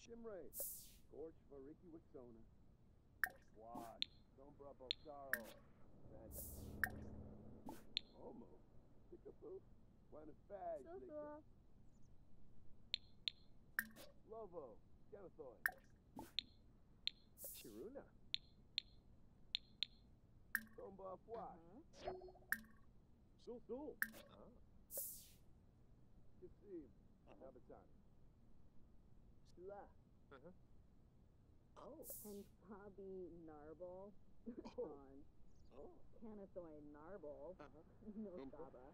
Shimray. Gorge for Ricky Wixona. Squad. Sombra Bolsaro. Homo. Kickapoo. Wanafag. Susu. Lovo. Scanathoy. Shiruna. Somba Fwash. Uh-huh. Sul Sul. Ah. Kasib. Uh-huh. Nabatani. Shila. Oh. And Bobby Narble. Oh. On. Oh. Canathoy Narble. Uh-huh. No Saba.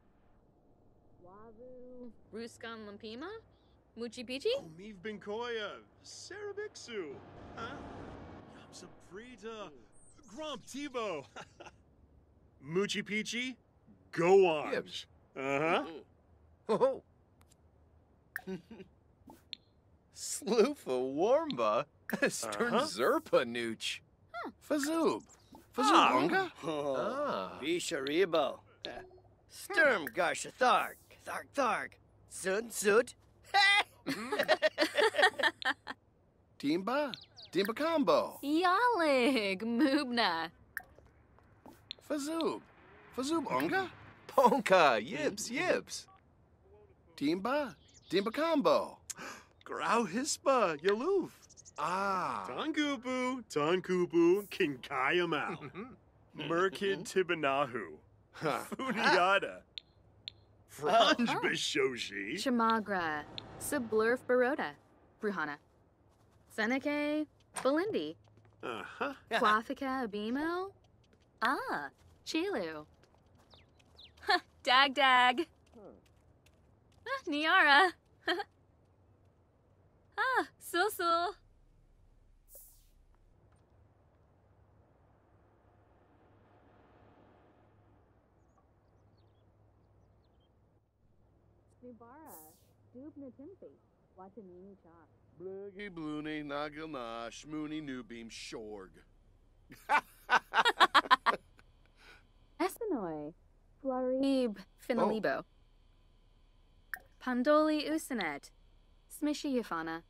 Wavu. Ruskan Lampima? Muchi Pichi? Omiv oh, Benkoya, Sarabixu, huh? Yamsaprita, hmm. Grump Tebow. Muchi Pichi, go on. Gibbs. Uh huh. Oh. oh. Sloofa Warmba. Stern Uh-huh. Zerpa Nooch. Fazoob. Ah. Fazoobonga. Ah. Bisharibo. Sturm Garshatharg. Tharg Tharg. Sud Sud. Timba. Timba Combo. Yalig Mubna. Fazoob. Fazoobonga. Ponka. Yips. Yips. Timba. Timba Combo. Grau Hispa, Yaluf. Ah. Tongubu, Tonkubu, Kinkayamau. Merkid Tibanahu. Ha. Funiata. Franj Oh. Bishoshi. Chamagra. Sublurf Baroda. Bruhana. Seneca. Belindi. Uh huh. Quafika Abimo? Ah, Chilu. Huh, dag dag. Ah, Niara. Ah, Susul. Snubara. Dubna Timfi. Watanini Chalk. Bloogie Blooney Nagilna Shmoony Newbeam Shorg. Espinoy. Flurry. Ib Finalibo. Pandoli Usanet. Smishy Yafana.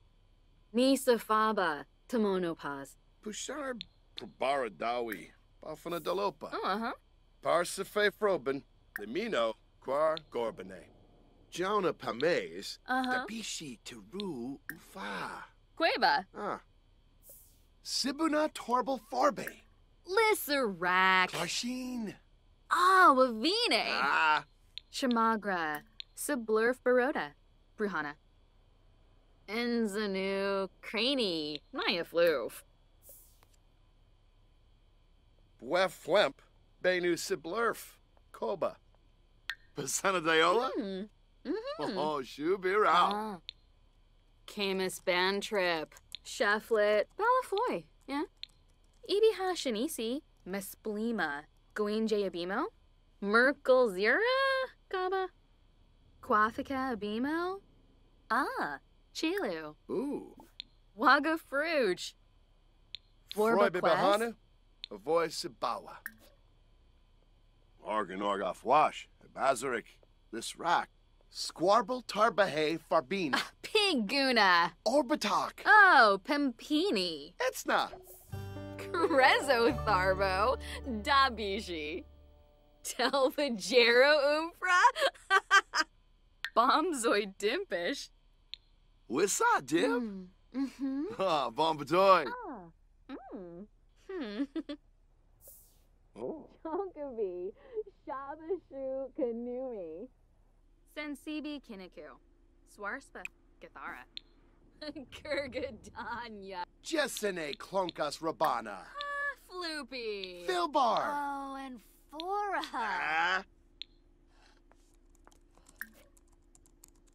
Nisa Faba. Tamonopaz. Pushar Prabaradawi. Bafana Dalopa. Oh, uh huh. Parsife Frobin. Limino. Quar Gorbane. Jonah Pames. Uh huh. Dabishi Teru Ufa. Queba. Ah. Sibuna Torble Farbe. Lissarak. Klarshin. Ah, Wavine. Ah. Chamagra, Sublurf Baroda, Bruhana. Enzanu, Craney, Naya Floof. Bwef Flemp. Benu Siblurf. Koba. Basana Diola. Hmm. Mm-hmm. Oh, Shubir out. Ah. Camus Bantrip, Cheflet, Balafoy, yeah. Ibi Hashanisi, Mesplima, Gween Abimo, Merkel Zira, Gaba, Quafika Abimo, Ah, Chilu, Ooh. Waga Fruge, Freud Vorba Quest, Bahana. Avoy Sibawa. Organ Orgoff Wash. Bazarik. This rack. Squarble Tarbahe Farbin. Ah, Piguna, Orbitak. Oh, Pimpini, Etzna. Crezo Tharbo, Dabishi, Telvajero Umpra, Bombzoid Dimpish. Wissa Dim. Mm-hmm. Ah, Bombadoy. Ah. Mm. Hmm. Oh. Tonkavi. Shabashu Kanumi. Sensibi Kiniku, Swarspa Gathara, Kurgadanya, Jessene Klonkas Rabana. Ah, Floopy. Philbar. Oh, and Fora. Ah.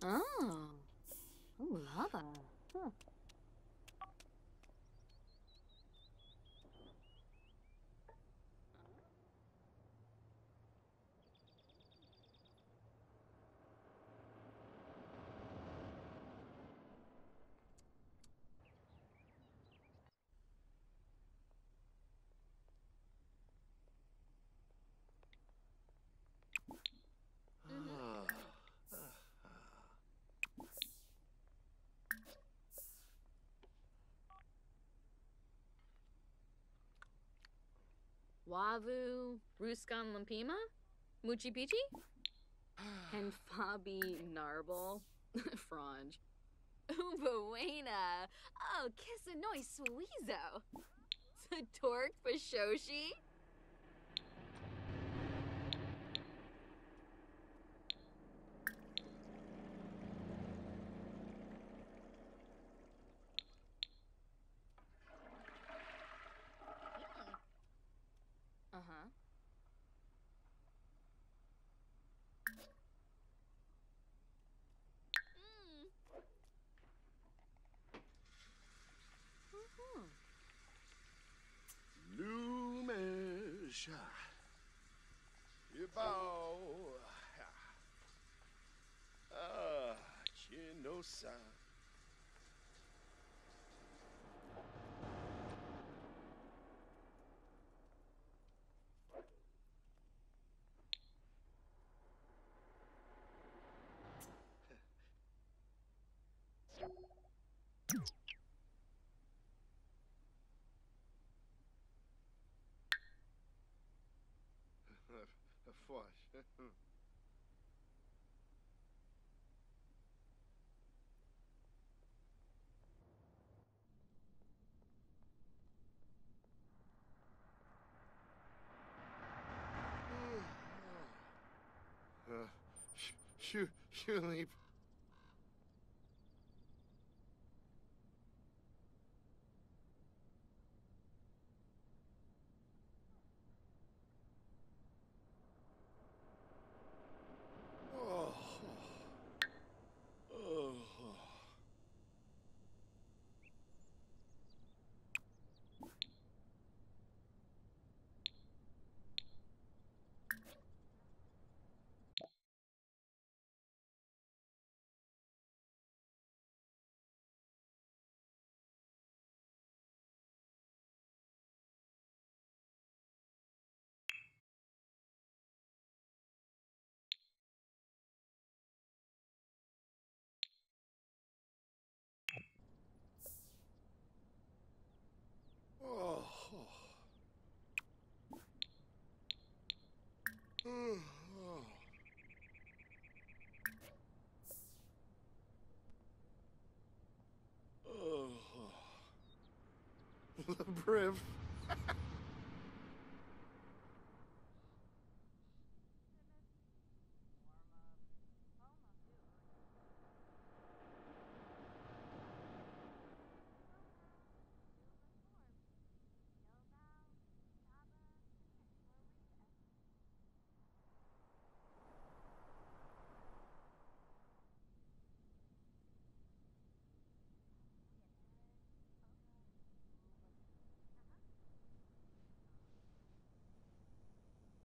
Oh. Oh, lava. Huh. Wavu, Ruskan Lampima, Muchi Pichi, and Fabi Narble, Frange. Ubawana, oh, Kissanoi Suizo, Satork Bashoshi. Uh huh. Mm. Mhm. Lumish. Yabao. Ah, Chinosa. Fosh. Uh, sh- shoot, shoot, Oh. Brim.